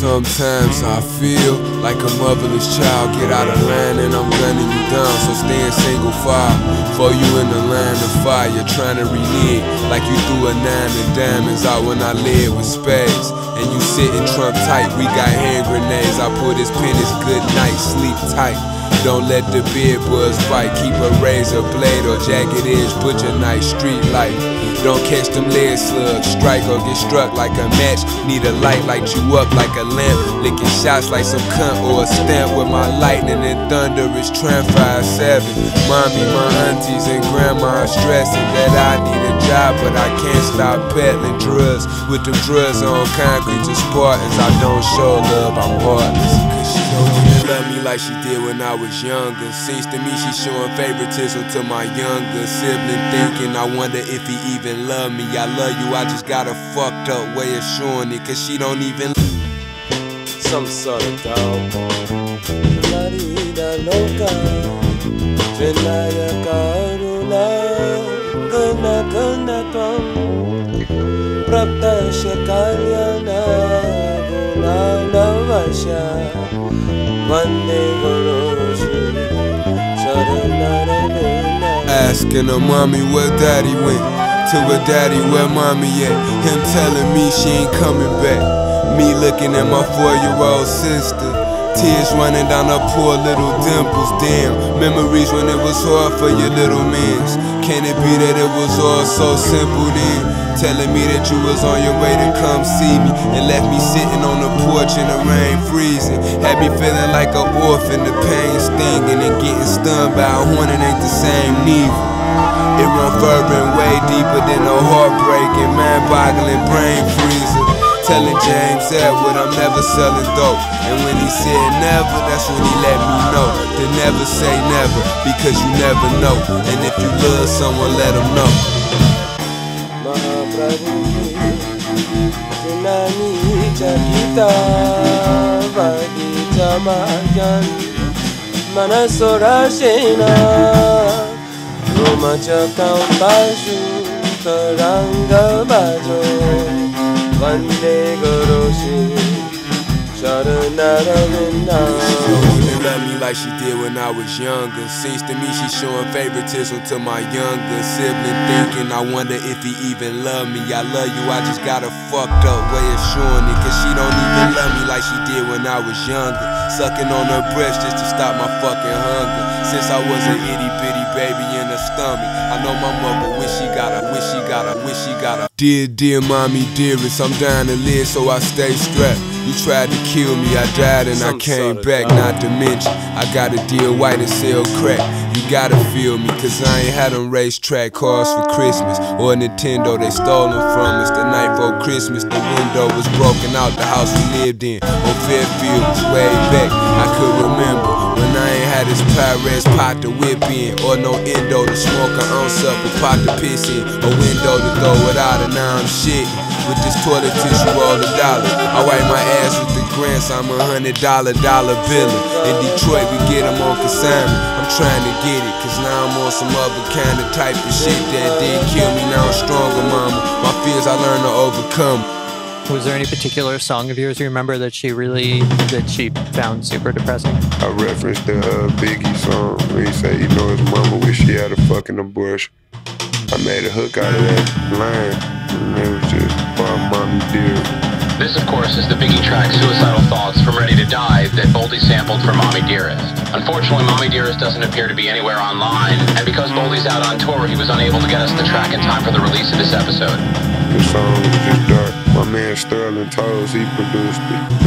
Sometimes I feel like a motherless child. Get out of line and I'm gunning you down. So stand single file. For you in the line of fire, trying to renege. Like you threw a nine of diamonds out when I led with spades. And you sitting Trump tight, we got hand grenades. I put his pen, it's good night, sleep tight. Don't let the beard buzz bite. Keep a razor blade or jagged edge, butcher knife, street light. Don't catch them lead slugs, strike or get struck like a match. Need a light, light you up like a lamp. Licking shots like some cunt or a stamp with my lightning and thunder is Tram 7. Mommy, my aunties and grandma are stressing that I need a job, but I can't stop peddling drugs. With them drugs on concrete to Spartans, I don't show love, I'm heartless love me like she did when I was younger. Seems to me she showing favoritism to my younger sibling, thinking I wonder if he even love me. I love you, I just got a fucked up way of showing it, cause she don't even. Some sort of dog. La vida loca, Vinaya Karuna, Gana Gana Tvam, Prapta Shakalyana, Asking her mommy where daddy went. To her daddy where mommy at. Him telling me she ain't coming back. Me looking at my four year old sister. Tears running down her poor little dimples. Damn, memories when it was hard for your little mans. Can it be that it was all so simple then? Telling me that you was on your way to come see me And left me sitting on the porch in the rain freezing Had me feeling like an orphan, the pain stinging And getting stunned by a hornet ain't the same neither It run further way deeper than a heartbreaking, mind-boggling brain freezer Telling James Edward I'm never selling dope. And when he said never, that's when he let me know To never say never, because you never know. And if you love someone, let them know. Romacha kau goroshi Sharanaravinna love me like she did when I was younger. Seems to me she showing favoritism to my younger sibling, thinking I wonder if he even love me. I love you, I just got a fucked up way of showing it, cause she don't even love me like she did when I was younger. Sucking on her breast just to stop my fucking hunger. Since I was an itty bitty baby in her stomach, I know my mother wish she got a, wish she got a, wish she got a. Dear, dear mommy, dearest, I'm dying to live, so I stay strapped. You tried to kill me, I died and Some I came back, not to mention I got a deal white and sell crack. You gotta feel me, cause I ain't had them racetrack cars for Christmas or Nintendo, they stole them from us. The night before Christmas, the window was broken out the house we lived in on Fairfield, was way back. I could remember when I this Pyrex pot to whip in, or no endo to smoke an ounce up, a pot to piss in, a window to throw it out, and now I'm shit. With this toilet tissue, all the dollars. I wipe my ass with the grants, I'm a hundred dollar dollar biller. In Detroit, we get them on consignment. I'm trying to get it, cause now I'm on some other kind of type of shit that did kill me. Now I'm stronger, mama. My fears I learned to overcome. Was there any particular song of yours you remember that she really that she found super depressing? I referenced the uh, Biggie song where he said, you know, his mama wish she had a fucking abortion. I made a hook out of that line, and it was just for mommy dear. This, of course, is the Biggie track Suicidal Thoughts from Ready to Die that Boldy sampled for Mommy Dearest. Unfortunately, Mommy Dearest doesn't appear to be anywhere online, and because Boldy's out on tour, he was unable to get us the track in time for the release of this episode. The song was just dark. My man Sterling Toles, he produced it.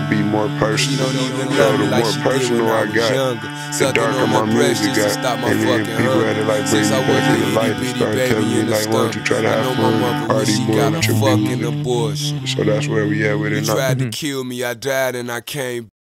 To be more personal. So the more personal I got, the darker my music got. And then people had to like bring me back to the light and start telling me like, why don't you try to have fun, party more with your music. So that's where we at with it now. tried to kill me, I died and I came